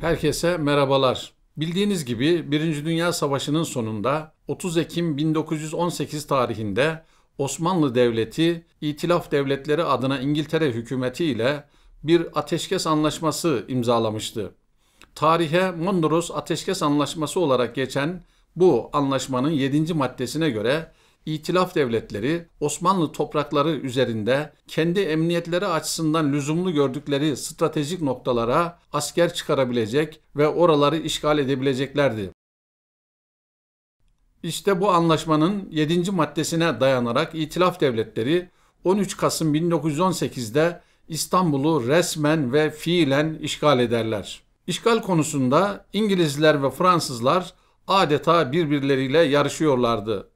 Herkese merhabalar. Bildiğiniz gibi Birinci Dünya Savaşı'nın sonunda 30 Ekim 1918 tarihinde Osmanlı Devleti, İtilaf Devletleri adına İngiltere hükümeti ile bir ateşkes anlaşması imzalamıştı. Tarihe Mondros Ateşkes Anlaşması olarak geçen bu anlaşmanın 7. maddesine göre İtilaf devletleri Osmanlı toprakları üzerinde kendi emniyetleri açısından lüzumlu gördükleri stratejik noktalara asker çıkarabilecek ve oraları işgal edebileceklerdi. İşte bu anlaşmanın 7. maddesine dayanarak İtilaf devletleri 13 Kasım 1918'de İstanbul'u resmen ve fiilen işgal ederler. İşgal konusunda İngilizler ve Fransızlar adeta birbirleriyle yarışıyorlardı.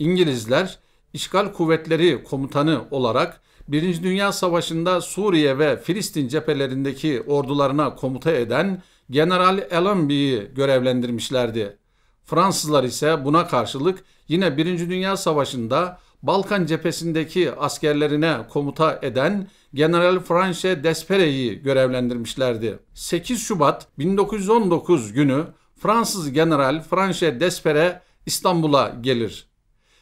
İngilizler işgal kuvvetleri komutanı olarak Birinci Dünya Savaşı'nda Suriye ve Filistin cephelerindeki ordularına komuta eden General Allenby'yi görevlendirmişlerdi. Fransızlar ise buna karşılık yine Birinci Dünya Savaşı'nda Balkan cephesindeki askerlerine komuta eden General Franche Despere'yi görevlendirmişlerdi. 8 Şubat 1919 günü Fransız General Franche Despere İstanbul'a gelir.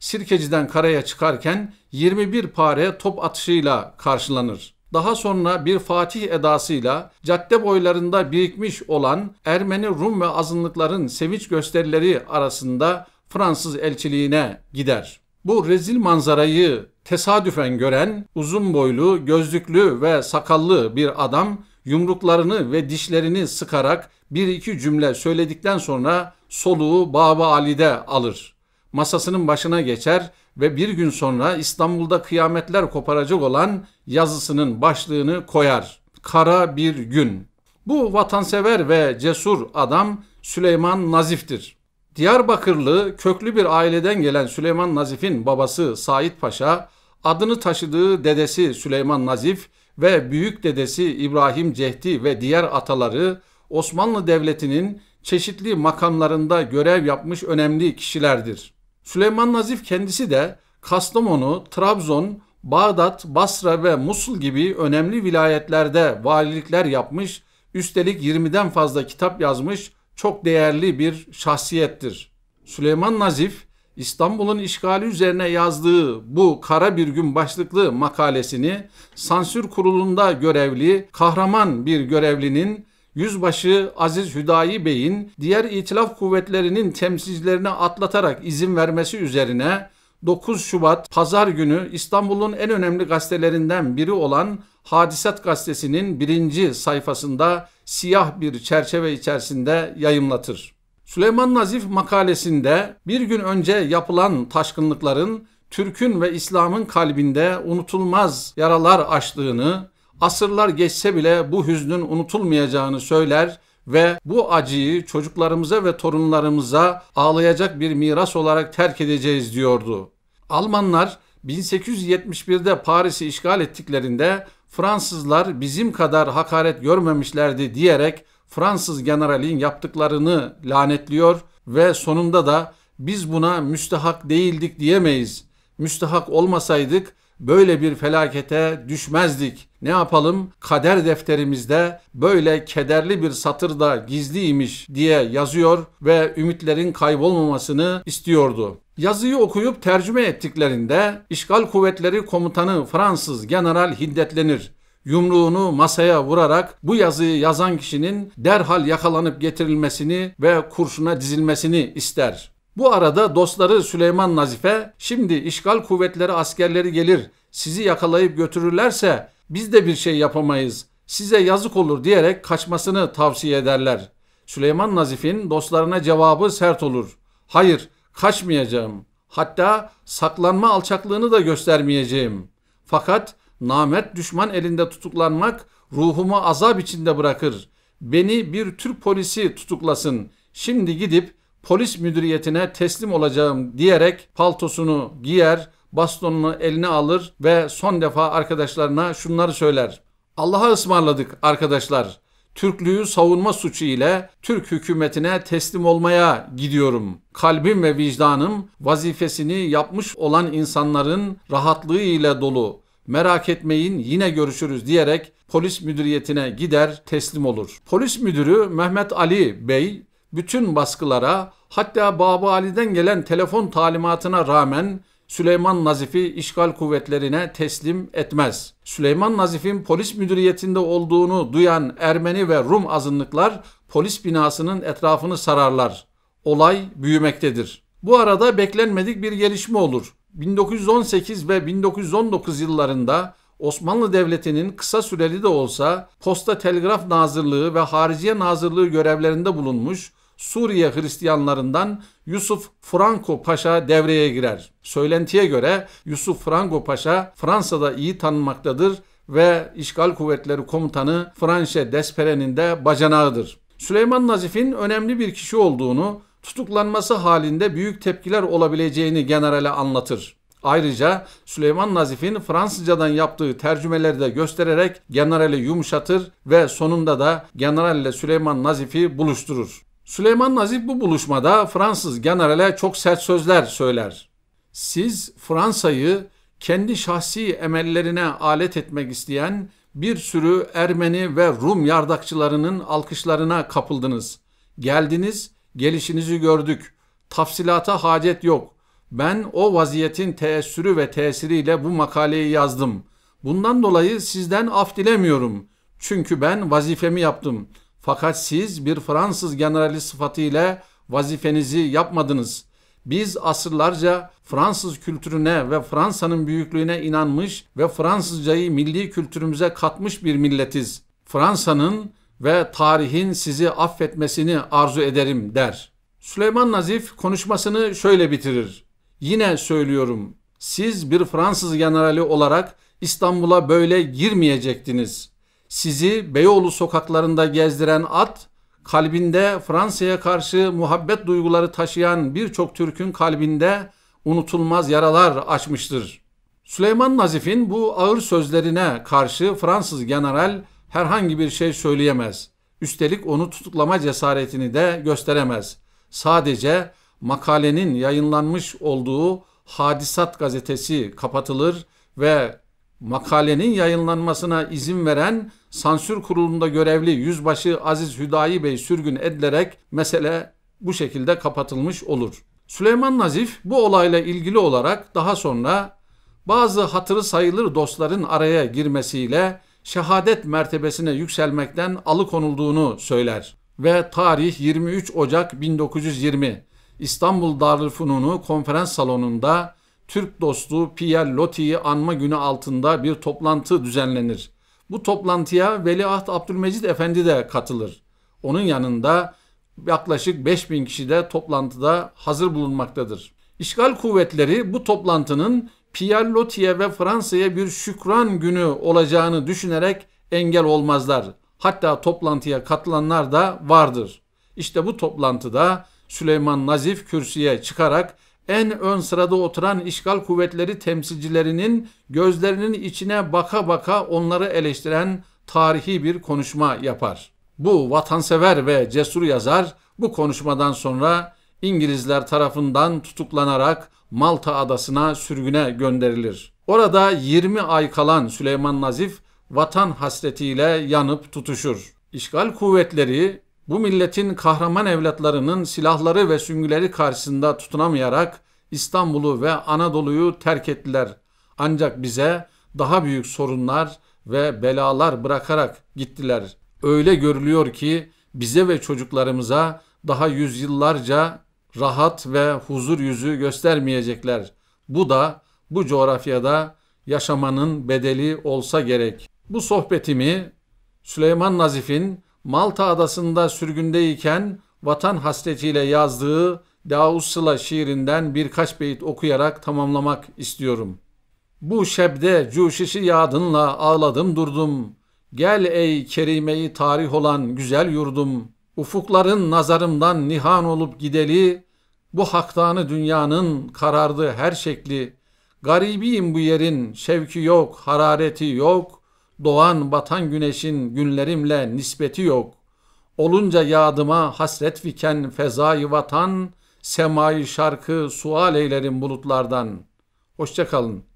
Sirkeci'den karaya çıkarken 21 pare top atışıyla karşılanır. Daha sonra bir Fatih edasıyla cadde boylarında birikmiş olan Ermeni, Rum ve azınlıkların sevinç gösterileri arasında Fransız elçiliğine gider. Bu rezil manzarayı tesadüfen gören uzun boylu, gözlüklü ve sakallı bir adam yumruklarını ve dişlerini sıkarak bir iki cümle söyledikten sonra soluğu Baba Ali'de alır masasının başına geçer ve bir gün sonra İstanbul'da kıyametler koparacak olan yazısının başlığını koyar. Kara bir gün. Bu vatansever ve cesur adam Süleyman Nazif'tir. Diyarbakırlı köklü bir aileden gelen Süleyman Nazif'in babası Said Paşa, adını taşıdığı dedesi Süleyman Nazif ve büyük dedesi İbrahim Cehdi ve diğer ataları Osmanlı Devleti'nin çeşitli makamlarında görev yapmış önemli kişilerdir. Süleyman Nazif kendisi de Kastamonu, Trabzon, Bağdat, Basra ve Musul gibi önemli vilayetlerde valilikler yapmış, üstelik 20'den fazla kitap yazmış çok değerli bir şahsiyettir. Süleyman Nazif, İstanbul'un işgali üzerine yazdığı bu Kara Bir Gün başlıklı makalesini sansür kurulunda görevli kahraman bir görevlinin Yüzbaşı Aziz Hüdayi Bey'in diğer itilaf kuvvetlerinin temsilcilerine atlatarak izin vermesi üzerine 9 Şubat Pazar günü İstanbul'un en önemli gazetelerinden biri olan Hadisat gazetesinin birinci sayfasında siyah bir çerçeve içerisinde yayımlatır. Süleyman Nazif makalesinde bir gün önce yapılan taşkınlıkların Türk'ün ve İslam'ın kalbinde unutulmaz yaralar açtığını, asırlar geçse bile bu hüznün unutulmayacağını söyler ve bu acıyı çocuklarımıza ve torunlarımıza ağlayacak bir miras olarak terk edeceğiz diyordu. Almanlar 1871'de Paris'i işgal ettiklerinde Fransızlar bizim kadar hakaret görmemişlerdi diyerek Fransız generalin yaptıklarını lanetliyor ve sonunda da biz buna müstehak değildik diyemeyiz. Müstehak olmasaydık böyle bir felakete düşmezdik. Ne yapalım? Kader defterimizde böyle kederli bir satır da gizliymiş diye yazıyor ve ümitlerin kaybolmamasını istiyordu. Yazıyı okuyup tercüme ettiklerinde işgal kuvvetleri komutanı Fransız general hiddetlenir yumruğunu masaya vurarak bu yazıyı yazan kişinin derhal yakalanıp getirilmesini ve kurşuna dizilmesini ister. Bu arada dostları Süleyman Nazife şimdi işgal kuvvetleri askerleri gelir sizi yakalayıp götürürlerse biz de bir şey yapamayız size yazık olur diyerek kaçmasını tavsiye ederler. Süleyman Nazif'in dostlarına cevabı sert olur. Hayır kaçmayacağım. Hatta saklanma alçaklığını da göstermeyeceğim. Fakat namert düşman elinde tutuklanmak ruhumu azap içinde bırakır. Beni bir Türk polisi tutuklasın. Şimdi gidip polis müdüriyetine teslim olacağım diyerek paltosunu giyer, bastonunu eline alır ve son defa arkadaşlarına şunları söyler. Allah'a ısmarladık arkadaşlar. Türklüğü savunma suçu ile Türk hükümetine teslim olmaya gidiyorum. Kalbim ve vicdanım vazifesini yapmış olan insanların rahatlığı ile dolu. merak etmeyin yine görüşürüz diyerek polis müdüriyetine gider teslim olur. Polis müdürü Mehmet Ali Bey bütün baskılara hatta Baba Ali'den gelen telefon talimatına rağmen Süleyman Nazif'i işgal kuvvetlerine teslim etmez. Süleyman Nazif'in polis müdüriyetinde olduğunu duyan Ermeni ve Rum azınlıklar polis binasının etrafını sararlar. Olay büyümektedir. Bu arada beklenmedik bir gelişme olur. 1918 ve 1919 yıllarında Osmanlı Devleti'nin kısa süreli de olsa Posta Telgraf Nazırlığı ve Hariciye Nazırlığı görevlerinde bulunmuş Suriye Hristiyanlarından Yusuf Franco Paşa devreye girer. Söylentiye göre Yusuf Franco Paşa Fransa'da iyi tanınmaktadır ve işgal kuvvetleri komutanı Franche Desperen'in de bacanağıdır. Süleyman Nazif'in önemli bir kişi olduğunu, tutuklanması halinde büyük tepkiler olabileceğini generale anlatır. Ayrıca Süleyman Nazif'in Fransızcadan yaptığı tercümeleri de göstererek generali yumuşatır ve sonunda da generalle Süleyman Nazif'i buluşturur. Süleyman Nazif bu buluşmada Fransız generale çok sert sözler söyler. Siz Fransa'yı kendi şahsi emellerine alet etmek isteyen bir sürü Ermeni ve Rum yardakçılarının alkışlarına kapıldınız. Geldiniz, gelişinizi gördük. Tafsilata hacet yok. Ben o vaziyetin teessürü ve tesiriyle bu makaleyi yazdım. Bundan dolayı sizden af dilemiyorum. Çünkü ben vazifemi yaptım. Fakat siz bir Fransız generali sıfatıyla vazifenizi yapmadınız. Biz asırlarca Fransız kültürüne ve Fransa'nın büyüklüğüne inanmış ve Fransızcayı milli kültürümüze katmış bir milletiz. Fransa'nın ve tarihin sizi affetmesini arzu ederim der. Süleyman Nazif konuşmasını şöyle bitirir. Yine söylüyorum, siz bir Fransız generali olarak İstanbul'a böyle girmeyecektiniz. Sizi Beyoğlu sokaklarında gezdiren at, kalbinde Fransa'ya karşı muhabbet duyguları taşıyan birçok Türk'ün kalbinde unutulmaz yaralar açmıştır. Süleyman Nazif'in bu ağır sözlerine karşı Fransız general herhangi bir şey söyleyemez. Üstelik onu tutuklama cesaretini de gösteremez. Sadece makalenin yayınlanmış olduğu Hadisat gazetesi kapatılır ve makalenin yayınlanmasına izin veren sansür kurulunda görevli Yüzbaşı Aziz Hüdayi Bey sürgün edilerek mesele bu şekilde kapatılmış olur. Süleyman Nazif bu olayla ilgili olarak daha sonra bazı hatırı sayılır dostların araya girmesiyle şehadet mertebesine yükselmekten alıkonulduğunu söyler. Ve tarih 23 Ocak 1920 İstanbul Darülfünunu konferans salonunda Türk dostu Pierre Loti'yi anma günü altında bir toplantı düzenlenir. Bu toplantıya Veliaht Abdülmecid Efendi de katılır. Onun yanında yaklaşık 5000 kişi de toplantıda hazır bulunmaktadır. İşgal kuvvetleri bu toplantının Pierre Loti'ye ve Fransa'ya bir şükran günü olacağını düşünerek engel olmazlar. Hatta toplantıya katılanlar da vardır. İşte bu toplantıda Süleyman Nazif kürsüye çıkarak en ön sırada oturan işgal kuvvetleri temsilcilerinin gözlerinin içine baka baka onları eleştiren tarihi bir konuşma yapar. Bu vatansever ve cesur yazar bu konuşmadan sonra İngilizler tarafından tutuklanarak Malta adasına sürgüne gönderilir. Orada 20 ay kalan Süleyman Nazif vatan hasretiyle yanıp tutuşur. İşgal kuvvetleri bu milletin kahraman evlatlarının silahları ve süngüleri karşısında tutunamayarak İstanbul'u ve Anadolu'yu terk ettiler. Ancak bize daha büyük sorunlar ve belalar bırakarak gittiler. Öyle görülüyor ki bize ve çocuklarımıza daha yüzyıllarca rahat ve huzur yüzü göstermeyecekler. Bu da bu coğrafyada yaşamanın bedeli olsa gerek. Bu sohbetimi Süleyman Nazif'in Malta adasında sürgündeyken vatan hasretiyle yazdığı Davus şiirinden birkaç beyit okuyarak tamamlamak istiyorum. Bu şebde cuşişi yadınla ağladım durdum. Gel ey kerimeyi tarih olan güzel yurdum. Ufukların nazarımdan nihan olup gideli, bu haktanı dünyanın karardı her şekli. Garibiyim bu yerin, şevki yok, harareti yok. Doğan batan güneşin günlerimle nispeti yok. Olunca yadıma hasret fiken fezayı vatan, semayı şarkı sual eylerim bulutlardan. Hoşçakalın.